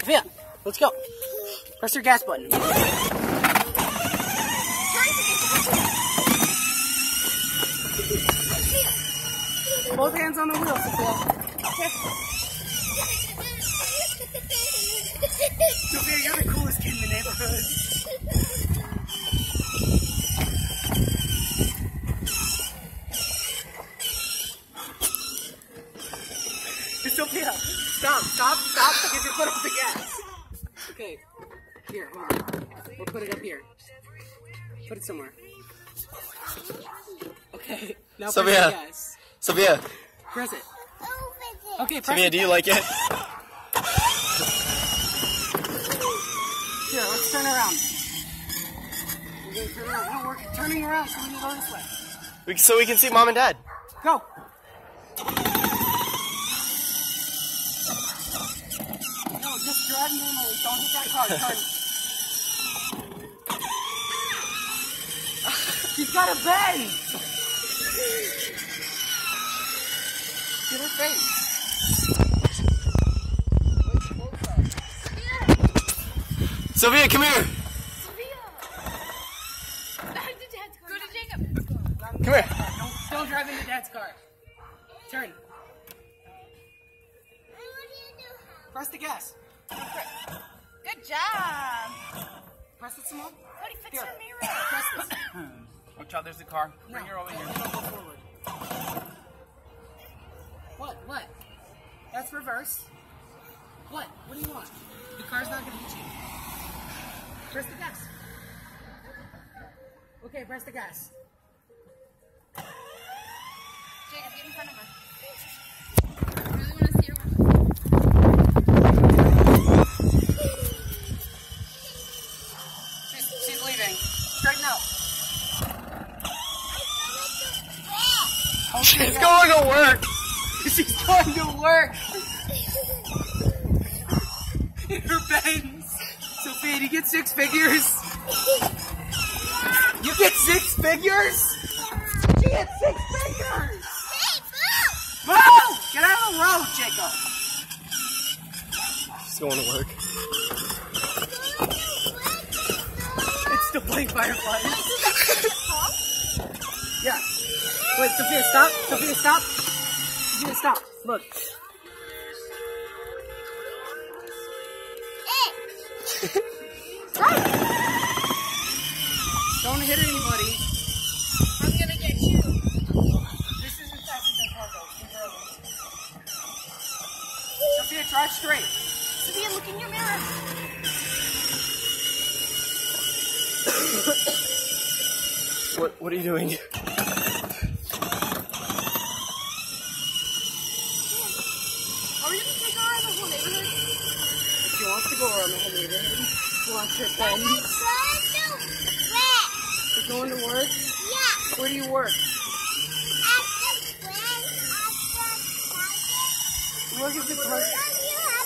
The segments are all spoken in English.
Sofia, let's go. Press your gas button. Both hands on the wheel, Sofia. Sofia, you're the coolest kid somewhere. Okay, now Sofia. press the gas. Sofia, Press it. Okay, press Sofia, it. do you like it? Here, let's turn around. We're gonna turn around. No, we're turning around, so we can go this way. We- So we can see mom and dad. Go. No, just drive normally. Don't hit that car. Turn. She's got a Benz. Get her face. Sofia, come here. Go to Jacob. Come here. Don't, don't drive into Dad's car. Turn. Press the gas. Good job. Press it some more. Cody, fix Here. your mirror. Press this. Watch out, there's the car. Bring her over No, here. no, go forward. What? What? That's reverse. What? What do you want? The car's not gonna hit you. Press the gas. Okay, press the gas. Jacob, get in front of her. I really want to see her. She's, she's leaving. Straighten out. She's going to work. She's going to work. In her Benz. Sofia, do you get six figures? You get six figures? She gets six figures! Move! Get out of the road, Jacob! She's going to work. It's to play fireflies. yeah. Wait, Sofia, stop. Sofia, stop. Sofia, stop. Look. Don't hit anybody. I'm gonna get you. This isn't passenger cargo. Leave her. Sofia, drive straight. Sofia, look in your mirror. What What are you doing? Are we gonna take her around the whole neighborhood? If she wants to go around the whole neighborhood, wants her friends. She's going to work. Yeah. Where do you work? You work at the park.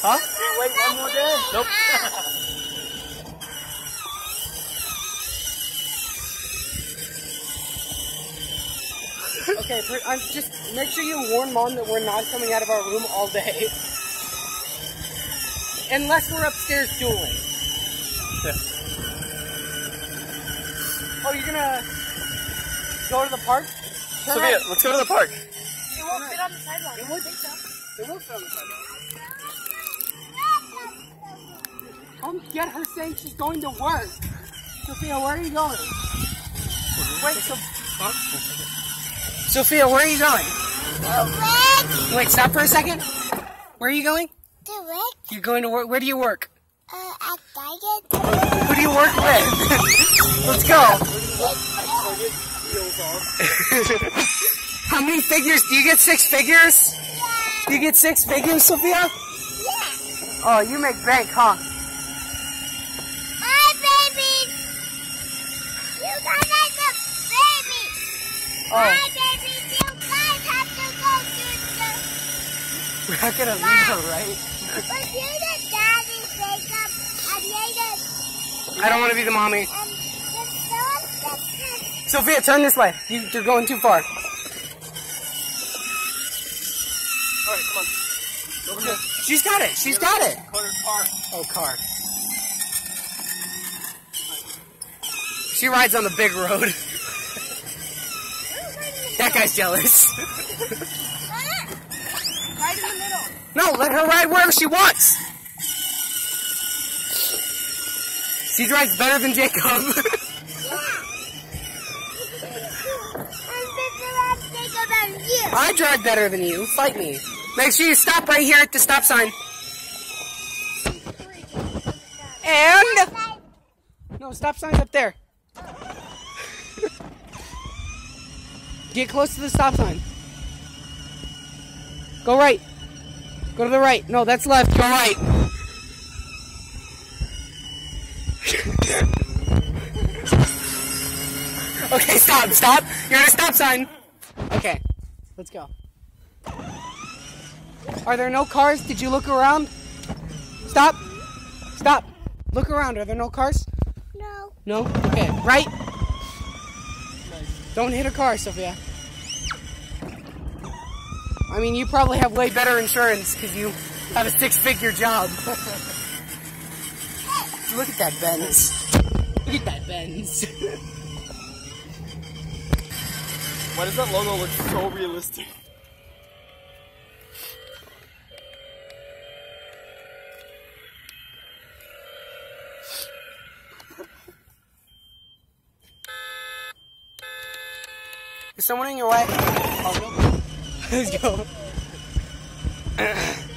Huh? Wait one more day. Nope. Okay, I'm just make sure you warn mom that we're not coming out of our room all day. Unless we're upstairs dueling. Oh, you're gonna go to the park? Turn Sofia, around. let's go to the park. It won't fit on the sidewalk. It would. It will fit on the sidewalk. Come get her saying she's going to work. Sofia, where are you going? Wait, so. Sofia, where are you going? To work. Wait, stop for a second. Where are you going? To work. You're going to work. Where do you work? Uh, Who do you work with? Let's go. How many figures? Do you get six figures? Do you get six figures, Sofia? Yeah. Oh, you make bank, huh? My baby. You guys have the baby. Oh, My baby, you guys have to go to the... we're not gonna leave her, right? I don't want to be the mommy. Sofia, turn this way. You, you're going too far. All right, come on. Over here. She's got it. She's got it. Car. Oh, car. She rides on the big road. that guy's jealous. Right in the middle. No, let her ride wherever she wants. She drives better than Jacob. I'm bigger than you. I drive better than you. Fight me. Make sure you stop right here at the stop sign. And no stop sign's up there. Get close to the stop sign. Go right. Go to the right. No, that's left. Go right. Okay, stop, stop. You're at a stop sign. Okay, let's go. Are there no cars? Did you look around? Stop. Stop. Look around. Are there no cars? No. No? Okay. Right? Don't hit a car, Sofia. I mean, you probably have way better insurance because you have a six figure job. Look at that Benz. Look at that Benz. Why does that logo look so realistic? Is someone in your way? Oh, no. Let's go.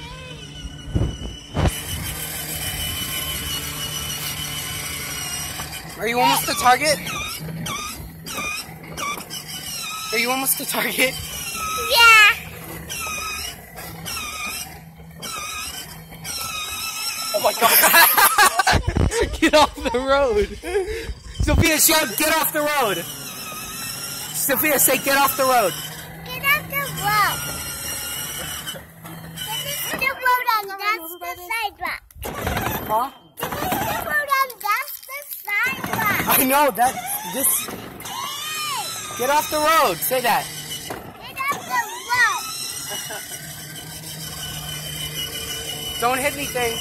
Are you almost to Target? Are you almost to Target? Yeah. Oh my god. get off the road. Sofia, shout, get off the road. Sofia, say get off the road. Get off the road. Get into the road and that's the sidewalk. Huh? Get into the road and that's the sidewalk. I know that this. Get off the road. Say that. get off the road. Don't hit anything.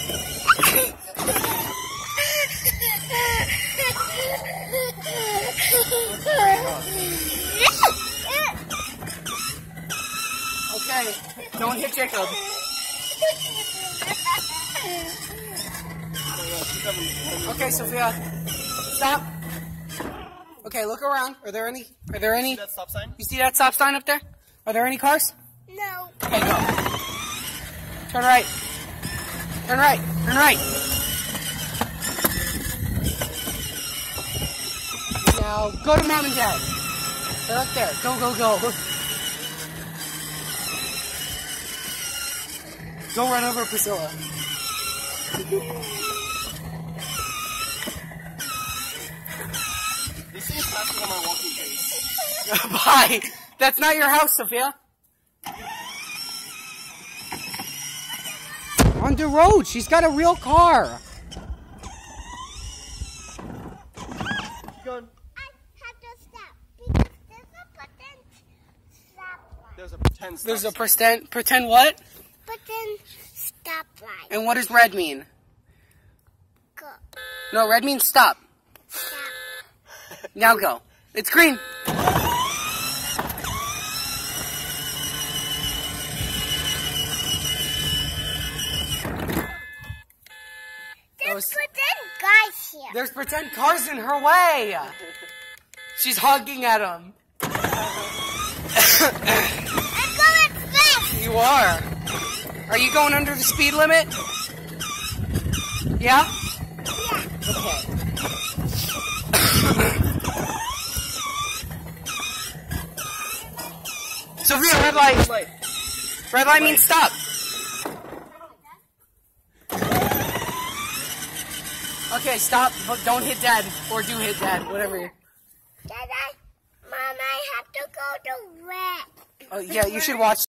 Okay. Don't hit Jacob. Okay, Sofia. Stop. Okay, look around. Are there any? Are there any? that stop sign? You see that stop sign up there? Are there any cars? no. Okay, go. Turn right. Turn right. Turn right. Now go to mom and dad. They're up there. Go, go, go. Don't run over Priscilla. This thing is faster than my walking pace. Bye. That's not your house, Sofia. On the road. She's got a real car. Keep going. I have to stop there's a button stop There's a pretend There's a pretend pretend what? Button stop light. And what does red mean? Go. No, red means stop. Stop. Now go. It's green. There's button guys here. There's pretend cars in her way. She's hogging at them. I'm going fast. You are. Are you going under the speed limit? Yeah? Yeah. Okay. Sofia, red light. Light. Red light means stop. Okay, stop, but don't hit dad. Or do hit dad, whatever. Dad, I, Mom, I have to go to red. Oh, yeah, you should watch